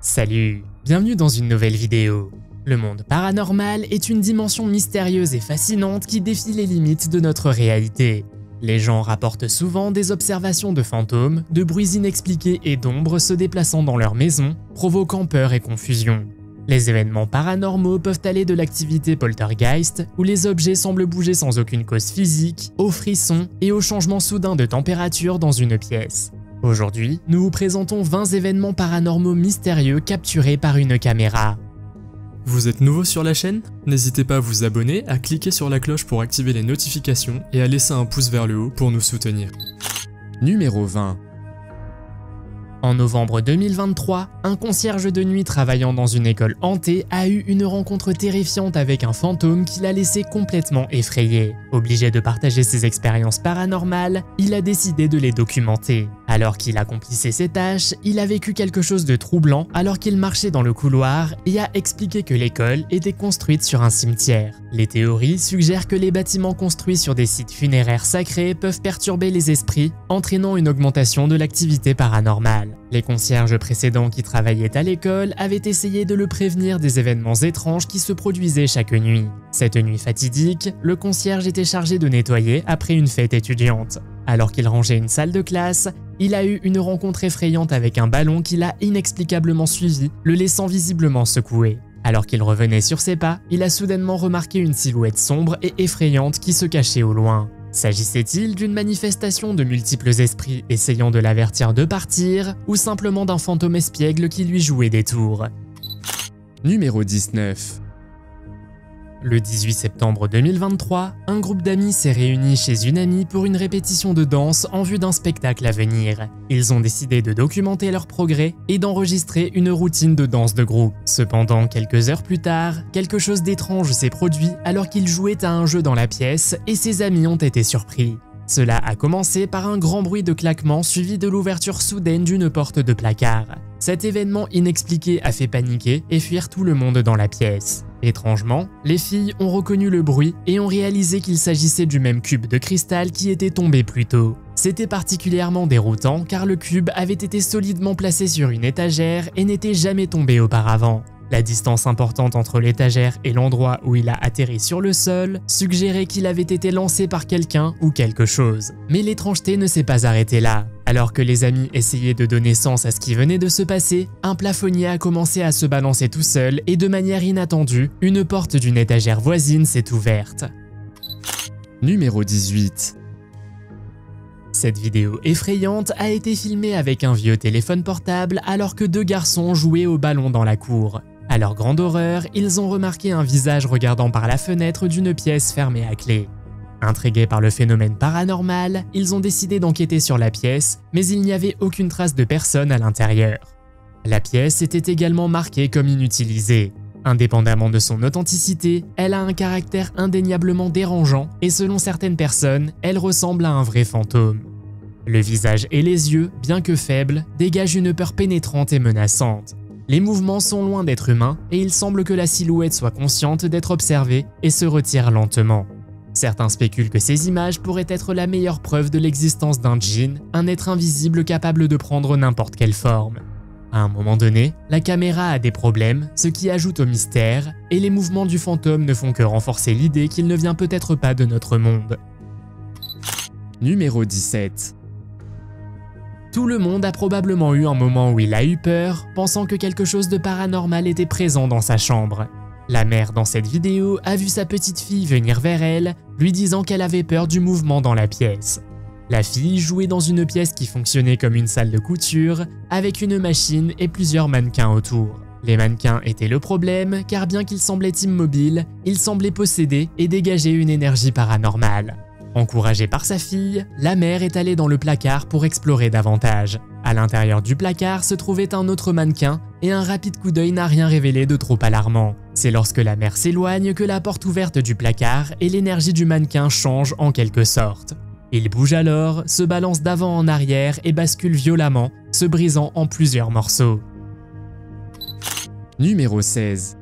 Salut, bienvenue dans une nouvelle vidéo. Le monde paranormal est une dimension mystérieuse et fascinante qui défie les limites de notre réalité. Les gens rapportent souvent des observations de fantômes, de bruits inexpliqués et d'ombres se déplaçant dans leur maison, provoquant peur et confusion. Les événements paranormaux peuvent aller de l'activité poltergeist, où les objets semblent bouger sans aucune cause physique, aux frissons et au changement soudain de température dans une pièce. Aujourd'hui, nous vous présentons 20 événements paranormaux mystérieux capturés par une caméra. Vous êtes nouveau sur la chaîne? N'hésitez pas à vous abonner, à cliquer sur la cloche pour activer les notifications et à laisser un pouce vers le haut pour nous soutenir. Numéro 20 en novembre 2023, un concierge de nuit travaillant dans une école hantée a eu une rencontre terrifiante avec un fantôme qui l'a laissé complètement effrayé. Obligé de partager ses expériences paranormales, il a décidé de les documenter. Alors qu'il accomplissait ses tâches, il a vécu quelque chose de troublant alors qu'il marchait dans le couloir et a expliqué que l'école était construite sur un cimetière. Les théories suggèrent que les bâtiments construits sur des sites funéraires sacrés peuvent perturber les esprits, entraînant une augmentation de l'activité paranormale. Les concierges précédents qui travaillaient à l'école avaient essayé de le prévenir des événements étranges qui se produisaient chaque nuit. Cette nuit fatidique, le concierge était chargé de nettoyer après une fête étudiante. Alors qu'il rangeait une salle de classe, il a eu une rencontre effrayante avec un ballon qui l'a inexplicablement suivi, le laissant visiblement secoué. Alors qu'il revenait sur ses pas, il a soudainement remarqué une silhouette sombre et effrayante qui se cachait au loin. S'agissait-il d'une manifestation de multiples esprits essayant de l'avertir de partir, ou simplement d'un fantôme espiègle qui lui jouait des tours? Numéro 19 le 18 septembre 2023, un groupe d'amis s'est réuni chez une amie pour une répétition de danse en vue d'un spectacle à venir. Ils ont décidé de documenter leur progrès et d'enregistrer une routine de danse de groupe. Cependant, quelques heures plus tard, quelque chose d'étrange s'est produit alors qu'ils jouaient à un jeu dans la pièce et ses amis ont été surpris. Cela a commencé par un grand bruit de claquement suivi de l'ouverture soudaine d'une porte de placard. Cet événement inexpliqué a fait paniquer et fuir tout le monde dans la pièce. Étrangement, les filles ont reconnu le bruit et ont réalisé qu'il s'agissait du même cube de cristal qui était tombé plus tôt. C'était particulièrement déroutant car le cube avait été solidement placé sur une étagère et n'était jamais tombé auparavant. La distance importante entre l'étagère et l'endroit où il a atterri sur le sol suggérait qu'il avait été lancé par quelqu'un ou quelque chose. Mais l'étrangeté ne s'est pas arrêtée là. Alors que les amis essayaient de donner sens à ce qui venait de se passer, un plafonnier a commencé à se balancer tout seul et de manière inattendue, une porte d'une étagère voisine s'est ouverte. Numéro 18 cette vidéo effrayante a été filmée avec un vieux téléphone portable alors que deux garçons jouaient au ballon dans la cour. À leur grande horreur, ils ont remarqué un visage regardant par la fenêtre d'une pièce fermée à clé. Intrigués par le phénomène paranormal, ils ont décidé d'enquêter sur la pièce, mais il n'y avait aucune trace de personne à l'intérieur. La pièce était également marquée comme inutilisée. Indépendamment de son authenticité, elle a un caractère indéniablement dérangeant et selon certaines personnes, elle ressemble à un vrai fantôme. Le visage et les yeux, bien que faibles, dégagent une peur pénétrante et menaçante. Les mouvements sont loin d'être humains et il semble que la silhouette soit consciente d'être observée et se retire lentement. Certains spéculent que ces images pourraient être la meilleure preuve de l'existence d'un djinn, un être invisible capable de prendre n'importe quelle forme. À un moment donné, la caméra a des problèmes, ce qui ajoute au mystère, et les mouvements du fantôme ne font que renforcer l'idée qu'il ne vient peut-être pas de notre monde. Numéro 17 tout le monde a probablement eu un moment où il a eu peur, pensant que quelque chose de paranormal était présent dans sa chambre. La mère dans cette vidéo a vu sa petite fille venir vers elle, lui disant qu'elle avait peur du mouvement dans la pièce. La fille jouait dans une pièce qui fonctionnait comme une salle de couture, avec une machine et plusieurs mannequins autour. Les mannequins étaient le problème, car bien qu'ils semblaient immobiles, ils semblaient posséder et dégager une énergie paranormale. Encouragée par sa fille, la mère est allée dans le placard pour explorer davantage. À l'intérieur du placard se trouvait un autre mannequin et un rapide coup d'œil n'a rien révélé de trop alarmant. C'est lorsque la mère s'éloigne que la porte ouverte du placard et l'énergie du mannequin change en quelque sorte. Il bouge alors, se balance d'avant en arrière et bascule violemment, se brisant en plusieurs morceaux. Numéro 16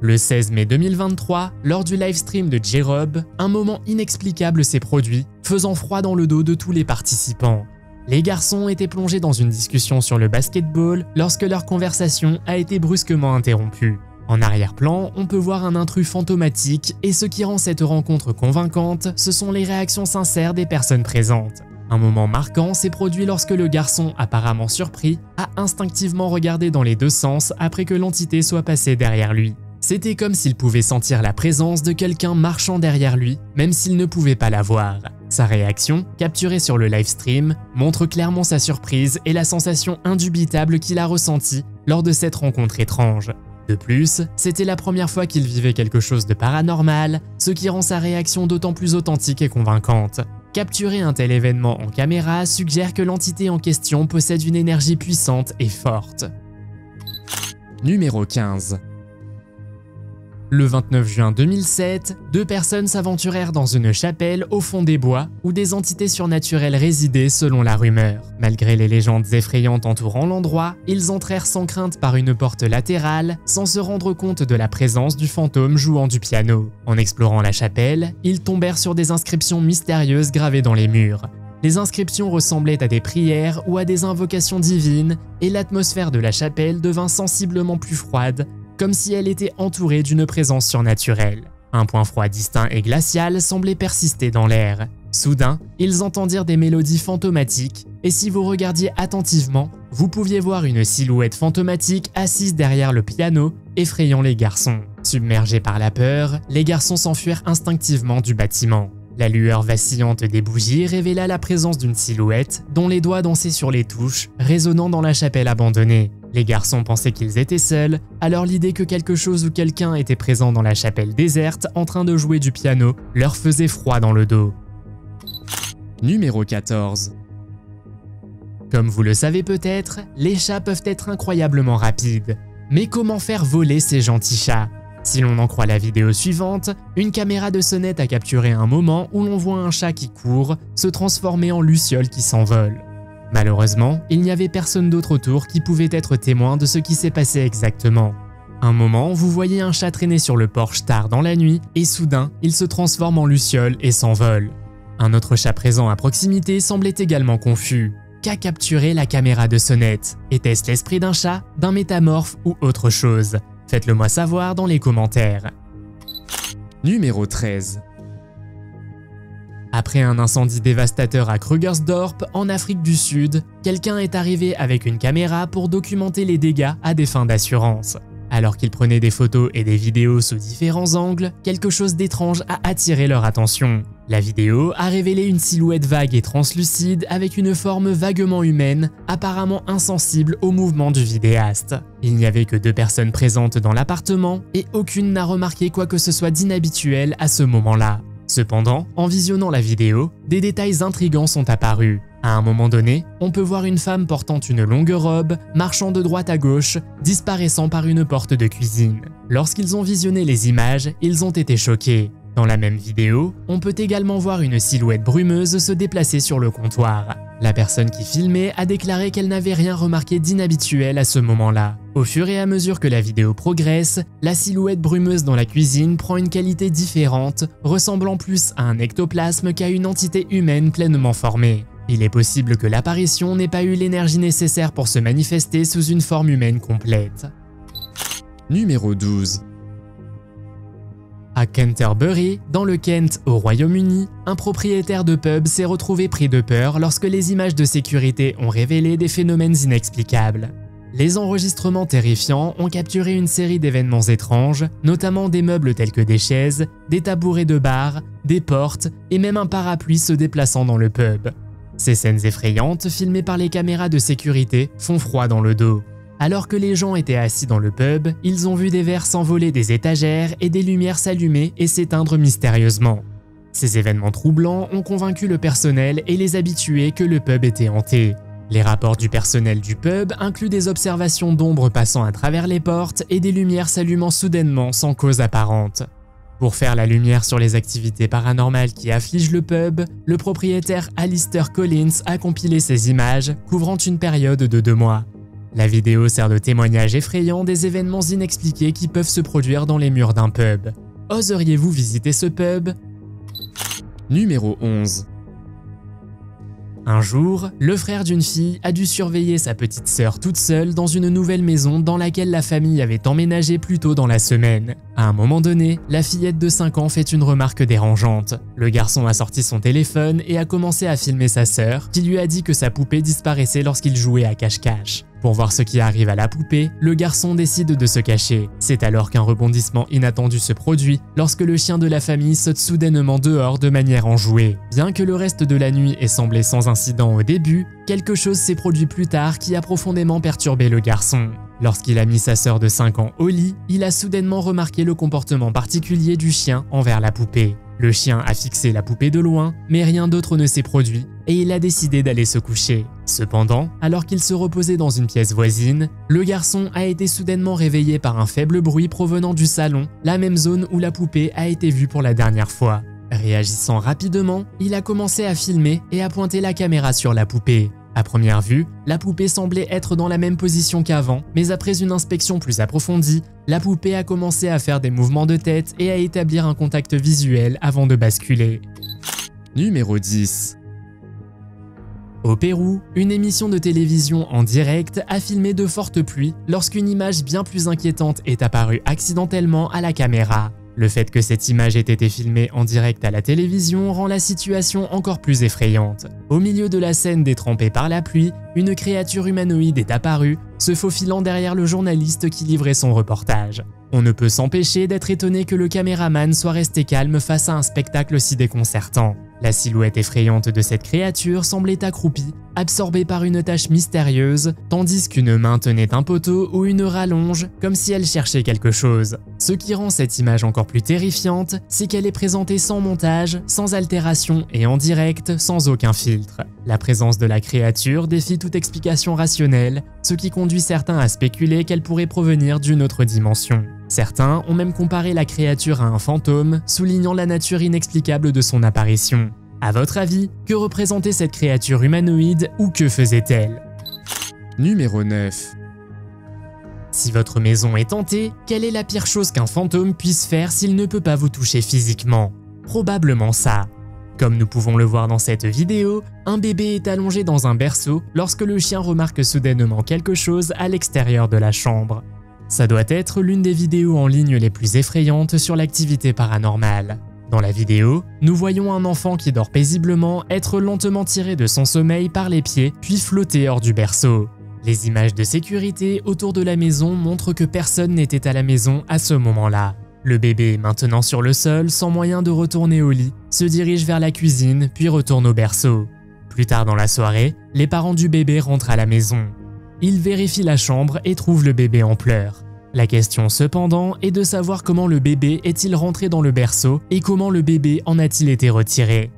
le 16 mai 2023, lors du livestream de J-Rob, un moment inexplicable s'est produit, faisant froid dans le dos de tous les participants. Les garçons étaient plongés dans une discussion sur le basketball lorsque leur conversation a été brusquement interrompue. En arrière-plan, on peut voir un intrus fantomatique et ce qui rend cette rencontre convaincante, ce sont les réactions sincères des personnes présentes. Un moment marquant s'est produit lorsque le garçon, apparemment surpris, a instinctivement regardé dans les deux sens après que l'entité soit passée derrière lui. C'était comme s'il pouvait sentir la présence de quelqu'un marchant derrière lui, même s'il ne pouvait pas la voir. Sa réaction, capturée sur le livestream, montre clairement sa surprise et la sensation indubitable qu'il a ressentie lors de cette rencontre étrange. De plus, c'était la première fois qu'il vivait quelque chose de paranormal, ce qui rend sa réaction d'autant plus authentique et convaincante. Capturer un tel événement en caméra suggère que l'entité en question possède une énergie puissante et forte. Numéro 15. Le 29 juin 2007, deux personnes s'aventurèrent dans une chapelle au fond des bois où des entités surnaturelles résidaient selon la rumeur. Malgré les légendes effrayantes entourant l'endroit, ils entrèrent sans crainte par une porte latérale sans se rendre compte de la présence du fantôme jouant du piano. En explorant la chapelle, ils tombèrent sur des inscriptions mystérieuses gravées dans les murs. Les inscriptions ressemblaient à des prières ou à des invocations divines, et l'atmosphère de la chapelle devint sensiblement plus froide, comme si elle était entourée d'une présence surnaturelle. Un point froid distinct et glacial semblait persister dans l'air. Soudain, ils entendirent des mélodies fantomatiques, et si vous regardiez attentivement, vous pouviez voir une silhouette fantomatique assise derrière le piano, effrayant les garçons. Submergés par la peur, les garçons s'enfuirent instinctivement du bâtiment. La lueur vacillante des bougies révéla la présence d'une silhouette dont les doigts dansaient sur les touches, résonnant dans la chapelle abandonnée. Les garçons pensaient qu'ils étaient seuls, alors l'idée que quelque chose ou quelqu'un était présent dans la chapelle déserte en train de jouer du piano leur faisait froid dans le dos. Numéro 14. Comme vous le savez peut-être, les chats peuvent être incroyablement rapides. Mais comment faire voler ces gentils chats? Si l'on en croit la vidéo suivante, une caméra de sonnette a capturé un moment où l'on voit un chat qui court se transformer en luciole qui s'envole. Malheureusement, il n'y avait personne d'autre autour qui pouvait être témoin de ce qui s'est passé exactement. Un moment, vous voyez un chat traîner sur le porche tard dans la nuit et soudain, il se transforme en luciole et s'envole. Un autre chat présent à proximité semblait également confus. Qu'a capturé la caméra de sonnette? Était-ce l'esprit d'un chat, d'un métamorphe ou autre chose? Faites-le moi savoir dans les commentaires. Numéro 13. Après un incendie dévastateur à Krugersdorp, en Afrique du Sud, quelqu'un est arrivé avec une caméra pour documenter les dégâts à des fins d'assurance. Alors qu'il prenait des photos et des vidéos sous différents angles, quelque chose d'étrange a attiré leur attention. La vidéo a révélé une silhouette vague et translucide avec une forme vaguement humaine, apparemment insensible au mouvement du vidéaste. Il n'y avait que deux personnes présentes dans l'appartement et aucune n'a remarqué quoi que ce soit d'inhabituel à ce moment-là. Cependant, en visionnant la vidéo, des détails intrigants sont apparus. À un moment donné, on peut voir une femme portant une longue robe, marchant de droite à gauche, disparaissant par une porte de cuisine. Lorsqu'ils ont visionné les images, ils ont été choqués. Dans la même vidéo, on peut également voir une silhouette brumeuse se déplacer sur le comptoir. La personne qui filmait a déclaré qu'elle n'avait rien remarqué d'inhabituel à ce moment-là. Au fur et à mesure que la vidéo progresse, la silhouette brumeuse dans la cuisine prend une qualité différente, ressemblant plus à un ectoplasme qu'à une entité humaine pleinement formée. Il est possible que l'apparition n'ait pas eu l'énergie nécessaire pour se manifester sous une forme humaine complète. Numéro 12. À Canterbury, dans le Kent au Royaume-Uni, un propriétaire de pub s'est retrouvé pris de peur lorsque les images de sécurité ont révélé des phénomènes inexplicables. Les enregistrements terrifiants ont capturé une série d'événements étranges, notamment des meubles tels que des chaises, des tabourets de bar, des portes et même un parapluie se déplaçant dans le pub. Ces scènes effrayantes, filmées par les caméras de sécurité, font froid dans le dos. Alors que les gens étaient assis dans le pub, ils ont vu des verres s'envoler des étagères et des lumières s'allumer et s'éteindre mystérieusement. Ces événements troublants ont convaincu le personnel et les habitués que le pub était hanté. Les rapports du personnel du pub incluent des observations d'ombres passant à travers les portes et des lumières s'allumant soudainement sans cause apparente. Pour faire la lumière sur les activités paranormales qui affligent le pub, le propriétaire Alistair Collins a compilé ces images couvrant une période de deux mois. La vidéo sert de témoignage effrayant des événements inexpliqués qui peuvent se produire dans les murs d'un pub. Oseriez-vous visiter ce pub? Numéro 11. Un jour, le frère d'une fille a dû surveiller sa petite sœur toute seule dans une nouvelle maison dans laquelle la famille avait emménagé plus tôt dans la semaine. À un moment donné, la fillette de 5 ans fait une remarque dérangeante. Le garçon a sorti son téléphone et a commencé à filmer sa sœur, qui lui a dit que sa poupée disparaissait lorsqu'il jouait à cache-cache. Pour voir ce qui arrive à la poupée, le garçon décide de se cacher. C'est alors qu'un rebondissement inattendu se produit lorsque le chien de la famille saute soudainement dehors de manière enjouée. Bien que le reste de la nuit ait semblé sans incident au début, quelque chose s'est produit plus tard qui a profondément perturbé le garçon. Lorsqu'il a mis sa sœur de 5 ans au lit, il a soudainement remarqué le comportement particulier du chien envers la poupée. Le chien a fixé la poupée de loin, mais rien d'autre ne s'est produit, et il a décidé d'aller se coucher. Cependant, alors qu'il se reposait dans une pièce voisine, le garçon a été soudainement réveillé par un faible bruit provenant du salon, la même zone où la poupée a été vue pour la dernière fois. Réagissant rapidement, il a commencé à filmer et à pointer la caméra sur la poupée. À première vue, la poupée semblait être dans la même position qu'avant, mais après une inspection plus approfondie, la poupée a commencé à faire des mouvements de tête et à établir un contact visuel avant de basculer. Numéro 10. Au Pérou, une émission de télévision en direct a filmé de fortes pluies lorsqu'une image bien plus inquiétante est apparue accidentellement à la caméra. Le fait que cette image ait été filmée en direct à la télévision rend la situation encore plus effrayante. Au milieu de la scène détrempée par la pluie, une créature humanoïde est apparue, se faufilant derrière le journaliste qui livrait son reportage. On ne peut s'empêcher d'être étonné que le caméraman soit resté calme face à un spectacle si déconcertant. La silhouette effrayante de cette créature semblait accroupie, absorbée par une tache mystérieuse, tandis qu'une main tenait un poteau ou une rallonge, comme si elle cherchait quelque chose. Ce qui rend cette image encore plus terrifiante, c'est qu'elle est présentée sans montage, sans altération et en direct, sans aucun filtre. La présence de la créature défie toute explication rationnelle, ce qui conduit certains à spéculer qu'elle pourrait provenir d'une autre dimension. Certains ont même comparé la créature à un fantôme, soulignant la nature inexplicable de son apparition. À votre avis, que représentait cette créature humanoïde ou que faisait-elle? Numéro 9. Si votre maison est hantée, quelle est la pire chose qu'un fantôme puisse faire s'il ne peut pas vous toucher physiquement? Probablement ça. Comme nous pouvons le voir dans cette vidéo, un bébé est allongé dans un berceau lorsque le chien remarque soudainement quelque chose à l'extérieur de la chambre. Ça doit être l'une des vidéos en ligne les plus effrayantes sur l'activité paranormale. Dans la vidéo, nous voyons un enfant qui dort paisiblement être lentement tiré de son sommeil par les pieds puis flotter hors du berceau. Les images de sécurité autour de la maison montrent que personne n'était à la maison à ce moment-là. Le bébé, maintenant sur le sol, sans moyen de retourner au lit, se dirige vers la cuisine puis retourne au berceau. Plus tard dans la soirée, les parents du bébé rentrent à la maison. Ils vérifient la chambre et trouvent le bébé en pleurs. La question cependant est de savoir comment le bébé est-il rentré dans le berceau et comment le bébé en a-t-il été retiré.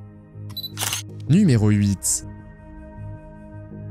Numéro 8.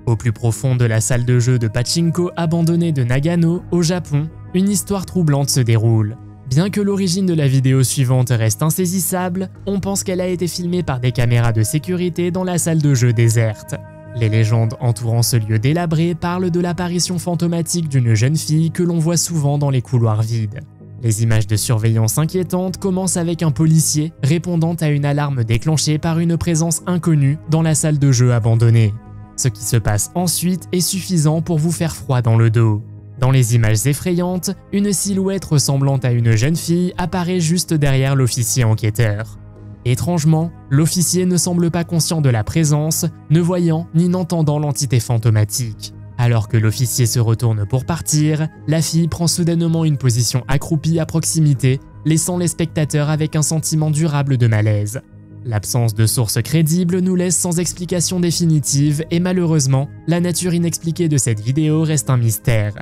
Au plus profond de la salle de jeu de pachinko abandonnée de Nagano, au Japon, une histoire troublante se déroule. Bien que l'origine de la vidéo suivante reste insaisissable, on pense qu'elle a été filmée par des caméras de sécurité dans la salle de jeu déserte. Les légendes entourant ce lieu délabré parlent de l'apparition fantomatique d'une jeune fille que l'on voit souvent dans les couloirs vides. Les images de surveillance inquiétantes commencent avec un policier répondant à une alarme déclenchée par une présence inconnue dans la salle de jeu abandonnée. Ce qui se passe ensuite est suffisant pour vous faire froid dans le dos. Dans les images effrayantes, une silhouette ressemblant à une jeune fille apparaît juste derrière l'officier enquêteur. Étrangement, l'officier ne semble pas conscient de la présence, ne voyant ni n'entendant l'entité fantomatique. Alors que l'officier se retourne pour partir, la fille prend soudainement une position accroupie à proximité, laissant les spectateurs avec un sentiment durable de malaise. L'absence de sources crédibles nous laisse sans explication définitive et malheureusement, la nature inexpliquée de cette vidéo reste un mystère.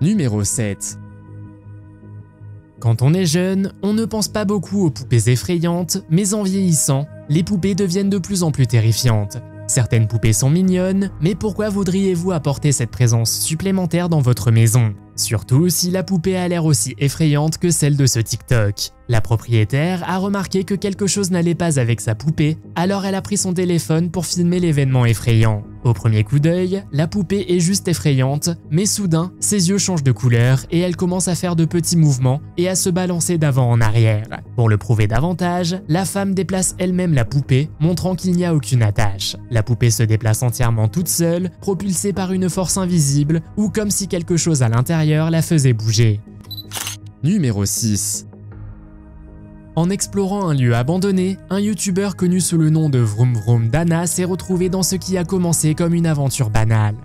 Numéro 7. Quand on est jeune, on ne pense pas beaucoup aux poupées effrayantes, mais en vieillissant, les poupées deviennent de plus en plus terrifiantes. Certaines poupées sont mignonnes, mais pourquoi voudriez-vous apporter cette présence supplémentaire dans votre maison? Surtout si la poupée a l'air aussi effrayante que celle de ce TikTok. La propriétaire a remarqué que quelque chose n'allait pas avec sa poupée, alors elle a pris son téléphone pour filmer l'événement effrayant. Au premier coup d'œil, la poupée est juste effrayante, mais soudain, ses yeux changent de couleur et elle commence à faire de petits mouvements et à se balancer d'avant en arrière. Pour le prouver davantage, la femme déplace elle-même la poupée, montrant qu'il n'y a aucune attache. La poupée se déplace entièrement toute seule, propulsée par une force invisible ou comme si quelque chose à l'intérieur la faisait bouger. Numéro 6. En explorant un lieu abandonné, un youtubeur connu sous le nom de Vroom Vroom Dana s'est retrouvé dans ce qui a commencé comme une aventure banale.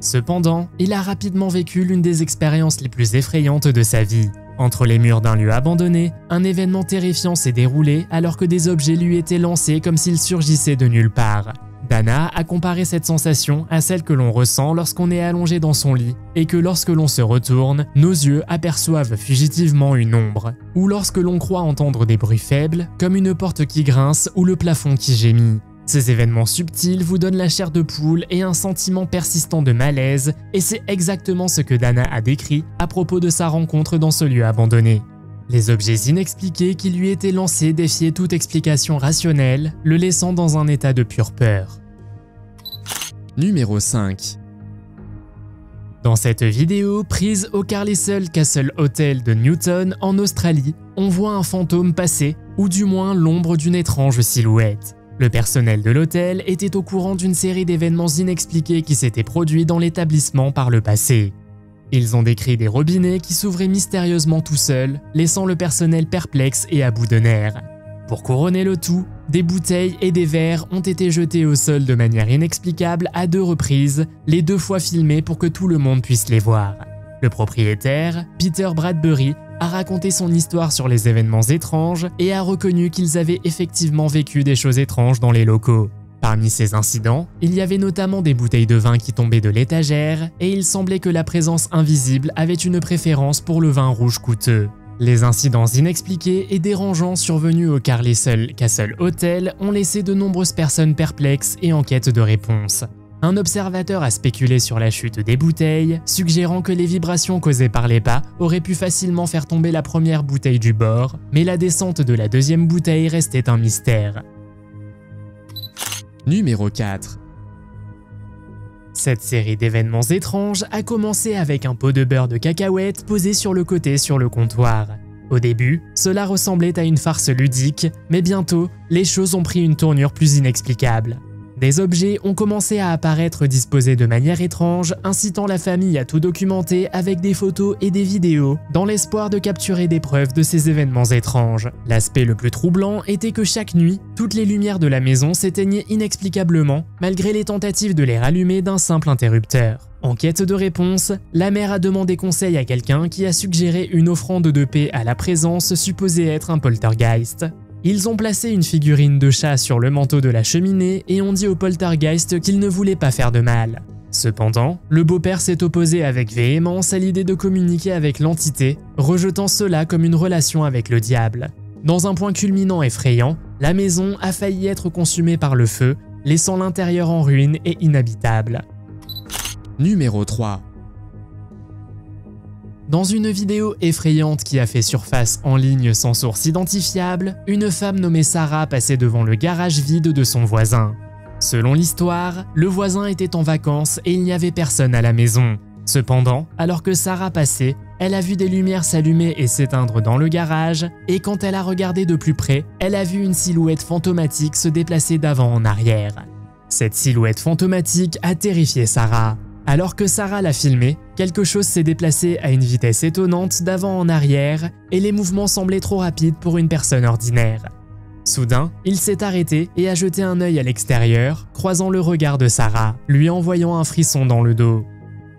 Cependant, il a rapidement vécu l'une des expériences les plus effrayantes de sa vie. Entre les murs d'un lieu abandonné, un événement terrifiant s'est déroulé alors que des objets lui étaient lancés comme s'ils surgissaient de nulle part. Dana a comparé cette sensation à celle que l'on ressent lorsqu'on est allongé dans son lit et que lorsque l'on se retourne, nos yeux aperçoivent fugitivement une ombre, ou lorsque l'on croit entendre des bruits faibles, comme une porte qui grince ou le plafond qui gémit. Ces événements subtils vous donnent la chair de poule et un sentiment persistant de malaise, et c'est exactement ce que Dana a décrit à propos de sa rencontre dans ce lieu abandonné. Les objets inexpliqués qui lui étaient lancés défiaient toute explication rationnelle, le laissant dans un état de pure peur. Numéro 5. Dans cette vidéo, prise au Carlisle Castle Hotel de Newton en Australie, on voit un fantôme passer, ou du moins l'ombre d'une étrange silhouette. Le personnel de l'hôtel était au courant d'une série d'événements inexpliqués qui s'étaient produits dans l'établissement par le passé. Ils ont décrit des robinets qui s'ouvraient mystérieusement tout seuls, laissant le personnel perplexe et à bout de nerfs. Pour couronner le tout, des bouteilles et des verres ont été jetés au sol de manière inexplicable à deux reprises, les deux fois filmés pour que tout le monde puisse les voir. Le propriétaire, Peter Bradbury, a raconté son histoire sur les événements étranges et a reconnu qu'ils avaient effectivement vécu des choses étranges dans les locaux. Parmi ces incidents, il y avait notamment des bouteilles de vin qui tombaient de l'étagère et il semblait que la présence invisible avait une préférence pour le vin rouge coûteux. Les incidents inexpliqués et dérangeants survenus au Carlisle Castle Hotel ont laissé de nombreuses personnes perplexes et en quête de réponses. Un observateur a spéculé sur la chute des bouteilles, suggérant que les vibrations causées par les pas auraient pu facilement faire tomber la première bouteille du bord, mais la descente de la deuxième bouteille restait un mystère. Numéro 4. Cette série d'événements étranges a commencé avec un pot de beurre de cacahuète posé sur le côté sur le comptoir. Au début, cela ressemblait à une farce ludique, mais bientôt, les choses ont pris une tournure plus inexplicable. Des objets ont commencé à apparaître disposés de manière étrange, incitant la famille à tout documenter avec des photos et des vidéos, dans l'espoir de capturer des preuves de ces événements étranges. L'aspect le plus troublant était que chaque nuit, toutes les lumières de la maison s'éteignaient inexplicablement, malgré les tentatives de les rallumer d'un simple interrupteur. En quête de réponse, la mère a demandé conseil à quelqu'un qui a suggéré une offrande de paix à la présence supposée être un poltergeist. Ils ont placé une figurine de chat sur le manteau de la cheminée et ont dit au poltergeist qu'il ne voulait pas faire de mal. Cependant, le beau-père s'est opposé avec véhémence à l'idée de communiquer avec l'entité, rejetant cela comme une relation avec le diable. Dans un point culminant effrayant, la maison a failli être consumée par le feu, laissant l'intérieur en ruine et inhabitable. Numéro 3. Dans une vidéo effrayante qui a fait surface en ligne sans source identifiable, une femme nommée Sarah passait devant le garage vide de son voisin. Selon l'histoire, le voisin était en vacances et il n'y avait personne à la maison. Cependant, alors que Sarah passait, elle a vu des lumières s'allumer et s'éteindre dans le garage, et quand elle a regardé de plus près, elle a vu une silhouette fantomatique se déplacer d'avant en arrière. Cette silhouette fantomatique a terrifié Sarah. Alors que Sarah l'a filmé, quelque chose s'est déplacé à une vitesse étonnante d'avant en arrière et les mouvements semblaient trop rapides pour une personne ordinaire. Soudain, il s'est arrêté et a jeté un œil à l'extérieur, croisant le regard de Sarah, lui envoyant un frisson dans le dos.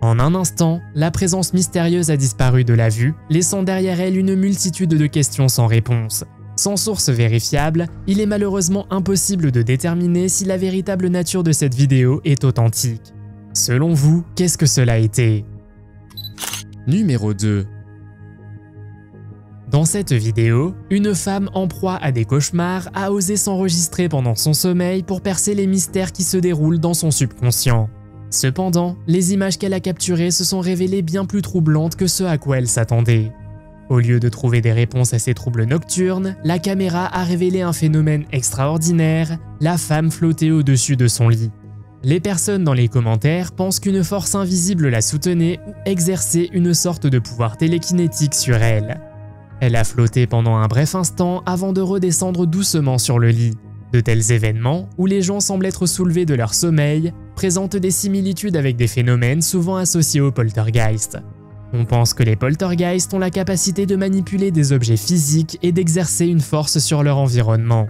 En un instant, la présence mystérieuse a disparu de la vue, laissant derrière elle une multitude de questions sans réponse. Sans source vérifiable, il est malheureusement impossible de déterminer si la véritable nature de cette vidéo est authentique. Selon vous, qu'est-ce que cela a été Numéro 2. Dans cette vidéo, une femme en proie à des cauchemars a osé s'enregistrer pendant son sommeil pour percer les mystères qui se déroulent dans son subconscient. Cependant, les images qu'elle a capturées se sont révélées bien plus troublantes que ce à quoi elle s'attendait. Au lieu de trouver des réponses à ces troubles nocturnes, la caméra a révélé un phénomène extraordinaire, la femme flottait au-dessus de son lit. Les personnes dans les commentaires pensent qu'une force invisible la soutenait ou exerçait une sorte de pouvoir télékinétique sur elle. Elle a flotté pendant un bref instant avant de redescendre doucement sur le lit. De tels événements, où les gens semblent être soulevés de leur sommeil, présentent des similitudes avec des phénomènes souvent associés au poltergeist. On pense que les poltergeists ont la capacité de manipuler des objets physiques et d'exercer une force sur leur environnement.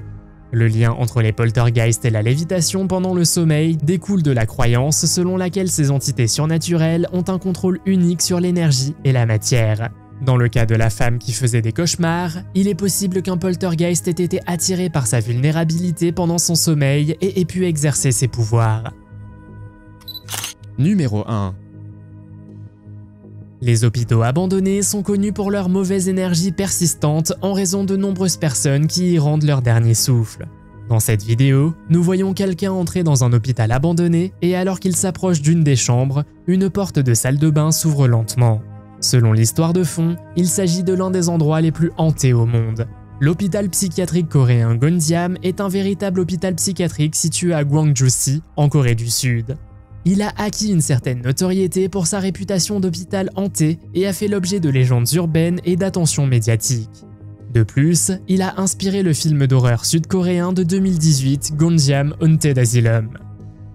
Le lien entre les poltergeists et la lévitation pendant le sommeil découle de la croyance selon laquelle ces entités surnaturelles ont un contrôle unique sur l'énergie et la matière. Dans le cas de la femme qui faisait des cauchemars, il est possible qu'un poltergeist ait été attiré par sa vulnérabilité pendant son sommeil et ait pu exercer ses pouvoirs. Numéro 1 les hôpitaux abandonnés sont connus pour leur mauvaise énergie persistante en raison de nombreuses personnes qui y rendent leur dernier souffle. Dans cette vidéo, nous voyons quelqu'un entrer dans un hôpital abandonné et alors qu'il s'approche d'une des chambres, une porte de salle de bain s'ouvre lentement. Selon l'histoire de fond, il s'agit de l'un des endroits les plus hantés au monde. L'hôpital psychiatrique coréen Gonjiam est un véritable hôpital psychiatrique situé à Gwangju-si, en Corée du Sud. Il a acquis une certaine notoriété pour sa réputation d'hôpital hanté et a fait l'objet de légendes urbaines et d'attention médiatique. De plus, il a inspiré le film d'horreur sud-coréen de 2018 Gonjiam Haunted Asylum.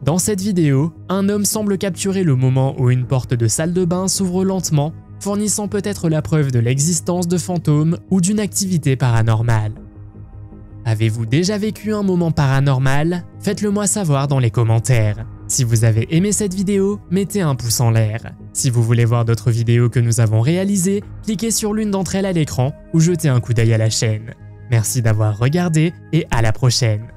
Dans cette vidéo, un homme semble capturer le moment où une porte de salle de bain s'ouvre lentement, fournissant peut-être la preuve de l'existence de fantômes ou d'une activité paranormale. Avez-vous déjà vécu un moment paranormal? Faites-le moi savoir dans les commentaires. Si vous avez aimé cette vidéo, mettez un pouce en l'air. Si vous voulez voir d'autres vidéos que nous avons réalisées, cliquez sur l'une d'entre elles à l'écran ou jetez un coup d'œil à la chaîne. Merci d'avoir regardé et à la prochaine